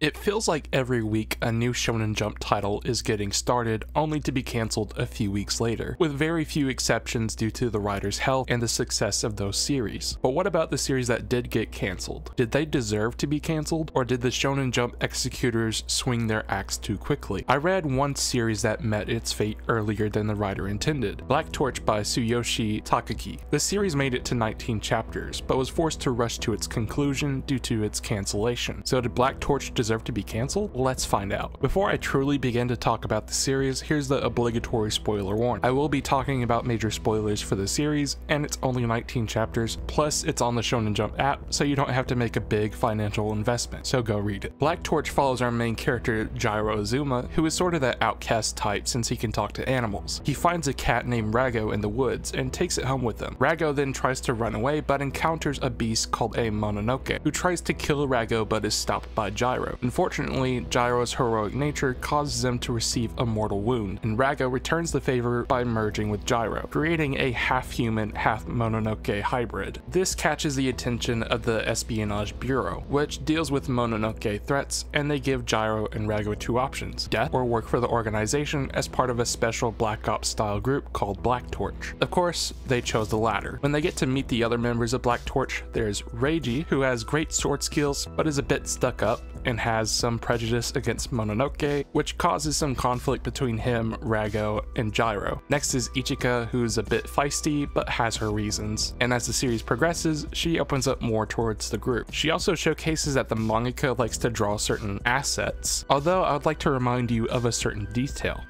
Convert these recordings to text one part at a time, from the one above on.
It feels like every week a new Shonen Jump title is getting started, only to be cancelled a few weeks later, with very few exceptions due to the writer's health and the success of those series. But what about the series that did get cancelled? Did they deserve to be cancelled, or did the Shonen Jump executors swing their axe too quickly? I read one series that met its fate earlier than the writer intended, Black Torch by Tsuyoshi Takaki. The series made it to 19 chapters, but was forced to rush to its conclusion due to its cancellation. So did Black Torch deserve deserve to be cancelled? Let's find out. Before I truly begin to talk about the series, here's the obligatory spoiler warning. I will be talking about major spoilers for the series, and it's only 19 chapters, plus it's on the Shonen Jump app, so you don't have to make a big financial investment, so go read it. Black Torch follows our main character, Jiro Azuma, who is sort of that outcast type since he can talk to animals. He finds a cat named Rago in the woods and takes it home with him. Rago then tries to run away, but encounters a beast called a Mononoke, who tries to kill Rago but is stopped by Jiro. Unfortunately, Jiro's heroic nature causes him to receive a mortal wound, and Rago returns the favor by merging with Jiro, creating a half-human, half-Mononoke hybrid. This catches the attention of the Espionage Bureau, which deals with Mononoke threats, and they give Jiro and Rago two options, death or work for the organization as part of a special Black Ops style group called Black Torch. Of course, they chose the latter. When they get to meet the other members of Black Torch, there's Reiji, who has great sword skills, but is a bit stuck up, and has some prejudice against Mononoke, which causes some conflict between him, Rago, and Jiro. Next is Ichika, who's a bit feisty, but has her reasons, and as the series progresses, she opens up more towards the group. She also showcases that the mangaka likes to draw certain assets, although I would like to remind you of a certain detail.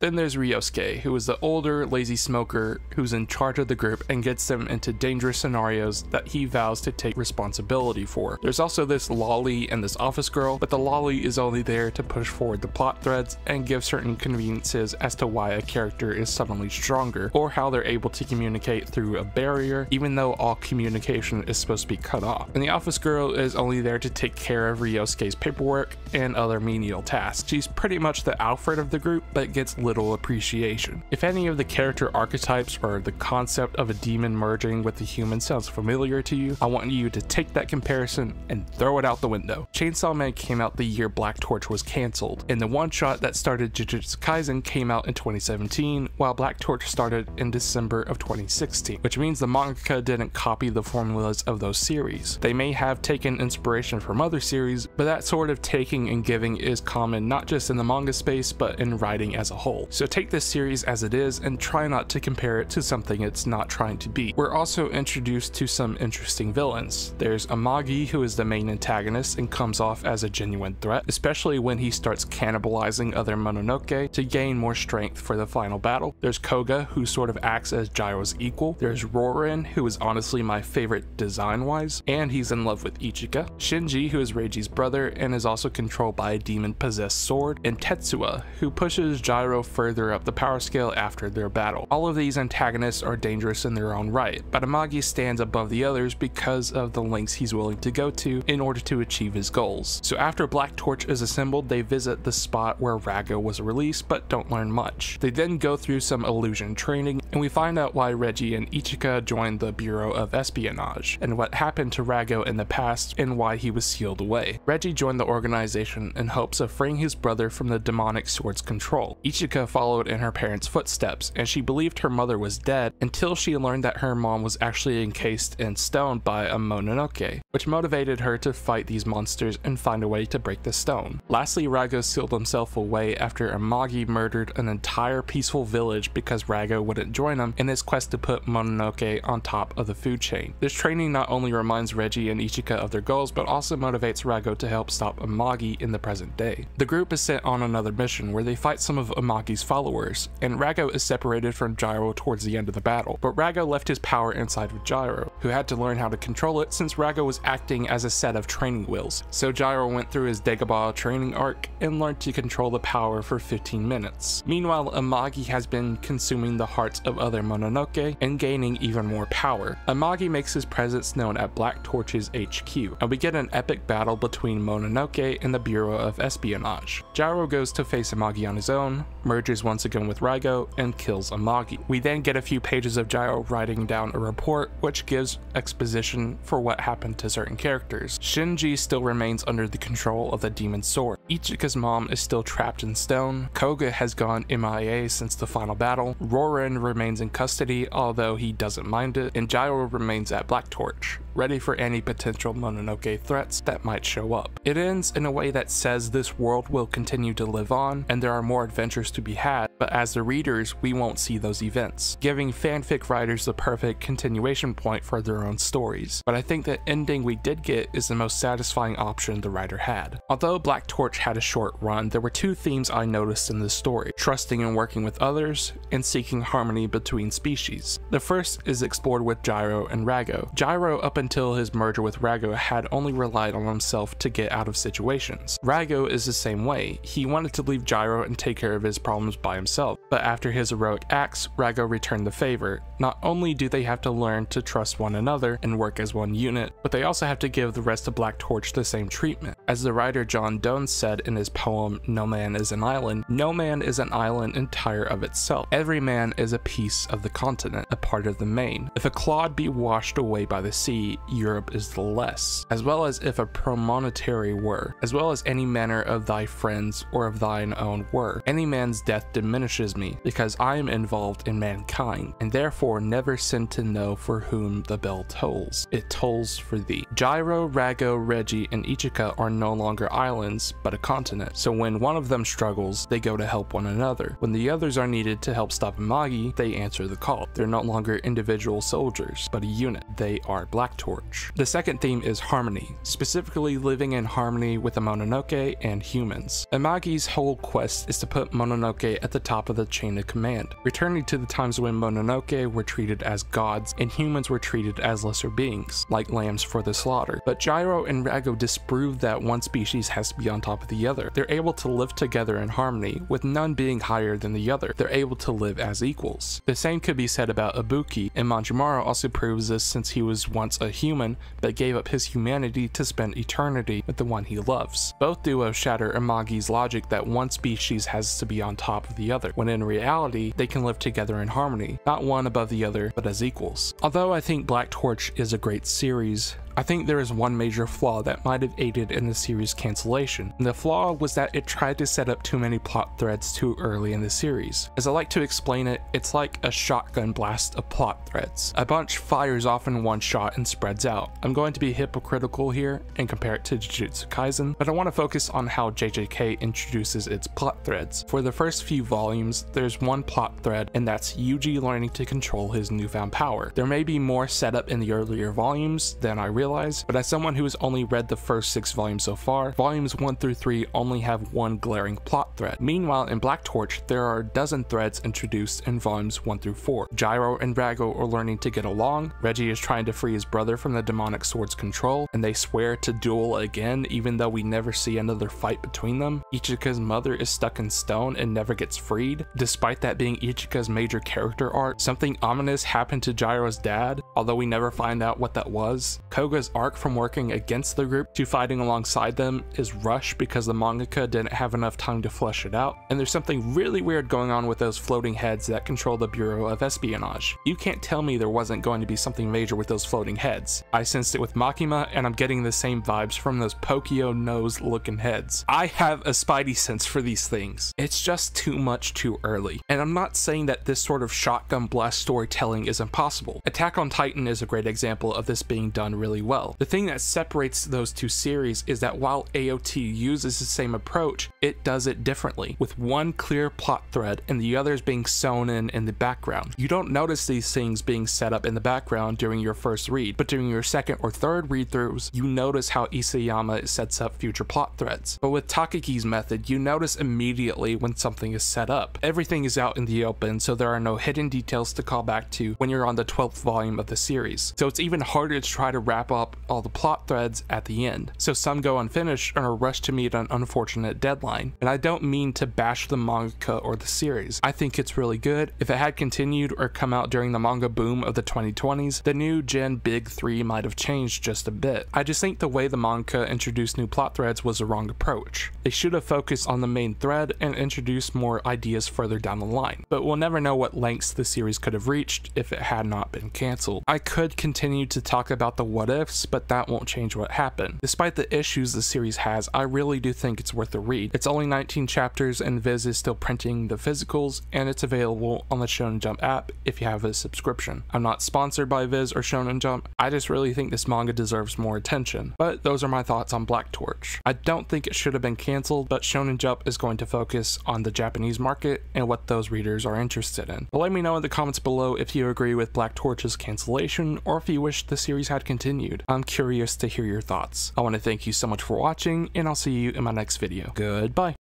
Then there's Ryosuke, who is the older, lazy smoker who's in charge of the group and gets them into dangerous scenarios that he vows to take responsibility for. There's also this lolly and this office girl, but the lolly is only there to push forward the plot threads and give certain conveniences as to why a character is suddenly stronger, or how they're able to communicate through a barrier, even though all communication is supposed to be cut off. And the office girl is only there to take care of Ryosuke's paperwork and other menial tasks. She's pretty much the Alfred of the group, but gets little appreciation. If any of the character archetypes or the concept of a demon merging with a human sounds familiar to you, I want you to take that comparison and throw it out the window. Chainsaw Man came out the year Black Torch was cancelled, and the one-shot that started Jujutsu Kaisen came out in 2017, while Black Torch started in December of 2016, which means the manga didn't copy the formulas of those series. They may have taken inspiration from other series, but that sort of taking and giving is common not just in the manga space, but in writing as a whole. So take this series as it is and try not to compare it to something it's not trying to be. We're also introduced to some interesting villains. There's Amagi who is the main antagonist and comes off as a genuine threat, especially when he starts cannibalizing other Mononoke to gain more strength for the final battle. There's Koga who sort of acts as Jiro's equal. There's Rorin who is honestly my favorite design wise, and he's in love with Ichika. Shinji who is Reiji's brother and is also controlled by a demon possessed sword, and Tetsuya who pushes Jiro further up the power scale after their battle. All of these antagonists are dangerous in their own right, but Amagi stands above the others because of the lengths he's willing to go to in order to achieve his goals. So after Black Torch is assembled, they visit the spot where Rago was released but don't learn much. They then go through some illusion training and we find out why Reiji and Ichika joined the Bureau of Espionage and what happened to Rago in the past and why he was sealed away. Reiji joined the organization in hopes of freeing his brother from the demonic sword's control. Ichika followed in her parents' footsteps, and she believed her mother was dead until she learned that her mom was actually encased in stone by a Mononoke, which motivated her to fight these monsters and find a way to break the stone. Lastly, Rago sealed himself away after Amagi murdered an entire peaceful village because Rago wouldn't join him in his quest to put Mononoke on top of the food chain. This training not only reminds Reiji and Ichika of their goals, but also motivates Rago to help stop Amagi in the present day. The group is sent on another mission where they fight some of Amagi's Amagi's followers, and Rago is separated from Jiro towards the end of the battle. But Rago left his power inside of Jiro, who had to learn how to control it since Rago was acting as a set of training wheels. So Jiro went through his Dagobah training arc and learned to control the power for 15 minutes. Meanwhile, Amagi has been consuming the hearts of other Mononoke and gaining even more power. Amagi makes his presence known at Black Torch's HQ, and we get an epic battle between Mononoke and the Bureau of Espionage. Jiro goes to face Amagi on his own, merges once again with Rago, and kills Amagi. We then get a few pages of Jiro writing down a report which gives exposition for what happened to certain characters. Shinji still remains under the control of the Demon Sword. Ichika's mom is still trapped in stone, Koga has gone MIA since the final battle, Rorin remains in custody although he doesn't mind it, and Jiro remains at Black Torch ready for any potential Mononoke threats that might show up. It ends in a way that says this world will continue to live on and there are more adventures to be had, but as the readers, we won't see those events, giving fanfic writers the perfect continuation point for their own stories. But I think the ending we did get is the most satisfying option the writer had. Although Black Torch had a short run, there were two themes I noticed in the story, trusting and working with others, and seeking harmony between species. The first is explored with Jiro and Rago. Jiro up until his merger with Rago had only relied on himself to get out of situations. Rago is the same way, he wanted to leave Jiro and take care of his problems by himself, but after his heroic acts, Rago returned the favor. Not only do they have to learn to trust one another and work as one unit, but they also have to give the rest of Black Torch the same treatment. As the writer John Donne said in his poem No Man is an Island, no man is an island entire of itself. Every man is a piece of the continent, a part of the main. If a clod be washed away by the sea, Europe is the less, as well as if a promontory were, as well as any manner of thy friends or of thine own were. Any man's death diminishes me, because I am involved in mankind, and therefore never sin to know for whom the bell tolls. It tolls for thee. Jiro, Rago, Reiji, and Ichika are no longer islands, but a continent, so when one of them struggles, they go to help one another. When the others are needed to help stop Amagi, they answer the call. They're no longer individual soldiers, but a unit. They are Black Torch. The second theme is harmony, specifically living in harmony with the Mononoke and humans. Amagi's whole quest is to put Mononoke at the top of the chain of command, returning to the times when Mononoke were treated as gods and humans were treated as lesser beings, like lambs for the slaughter. But Jiro and Rago disprove that one species has to be on top of the other. They're able to live together in harmony, with none being higher than the other. They're able to live as equals. The same could be said about Ibuki, and Manjimaro also proves this since he was once a human, but gave up his humanity to spend eternity with the one he loves. Both duos shatter Amagi's logic that one species has to be on top of the other, when in reality, they can live together in harmony, not one above the other, but as equals. Although I think Black Torch is a great series, I think there is one major flaw that might have aided in the series cancellation. The flaw was that it tried to set up too many plot threads too early in the series. As I like to explain it, it's like a shotgun blast of plot threads. A bunch fires off in one shot and spreads out. I'm going to be hypocritical here and compare it to Jujutsu Kaisen, but I want to focus on how JJK introduces its plot threads. For the first few volumes, there's one plot thread, and that's Yuji learning to control his newfound power. There may be more setup in the earlier volumes than I realize, but as someone who has only read the first six volumes so far, volumes 1 through 3 only have one glaring plot thread. Meanwhile, in Black Torch, there are a dozen threads introduced in volumes 1 through 4. Jiro and Rago are learning to get along, Reiji is trying to free his brother from the demonic sword's control, and they swear to duel again even though we never see another fight between them. Ichika's mother is stuck in stone and never gets freed. Despite that being Ichika's major character arc, something ominous happened to Jiro's dad, although we never find out what that was. Koga Koga's arc from working against the group to fighting alongside them is rushed because the mangaka didn't have enough time to flesh it out, and there's something really weird going on with those floating heads that control the Bureau of Espionage. You can't tell me there wasn't going to be something major with those floating heads. I sensed it with Makima, and I'm getting the same vibes from those Pokio nose looking heads. I have a spidey sense for these things. It's just too much too early. And I'm not saying that this sort of shotgun blast storytelling is impossible. Attack on Titan is a great example of this being done really really well. The thing that separates those two series is that while AOT uses the same approach, it does it differently, with one clear plot thread and the others being sewn in in the background. You don't notice these things being set up in the background during your first read, but during your second or third read throughs, you notice how Isayama sets up future plot threads. But with Takaki's method, you notice immediately when something is set up. Everything is out in the open, so there are no hidden details to call back to when you're on the 12th volume of the series. So it's even harder to try to wrap up all the plot threads at the end. So some go unfinished and are rushed to meet an unfortunate deadline. And I don't mean to bash the manga or the series. I think it's really good. If it had continued or come out during the manga boom of the 2020s, the new Gen Big 3 might have changed just a bit. I just think the way the manga introduced new plot threads was the wrong approach. They should have focused on the main thread and introduced more ideas further down the line. But we'll never know what lengths the series could have reached if it had not been cancelled. I could continue to talk about the what but that won't change what happened. Despite the issues the series has, I really do think it's worth a read. It's only 19 chapters and Viz is still printing the physicals and it's available on the Shonen Jump app if you have a subscription. I'm not sponsored by Viz or Shonen Jump, I just really think this manga deserves more attention. But those are my thoughts on Black Torch. I don't think it should have been cancelled, but Shonen Jump is going to focus on the Japanese market and what those readers are interested in. But let me know in the comments below if you agree with Black Torch's cancellation or if you wish the series had continued. I'm curious to hear your thoughts. I want to thank you so much for watching and I'll see you in my next video. Goodbye.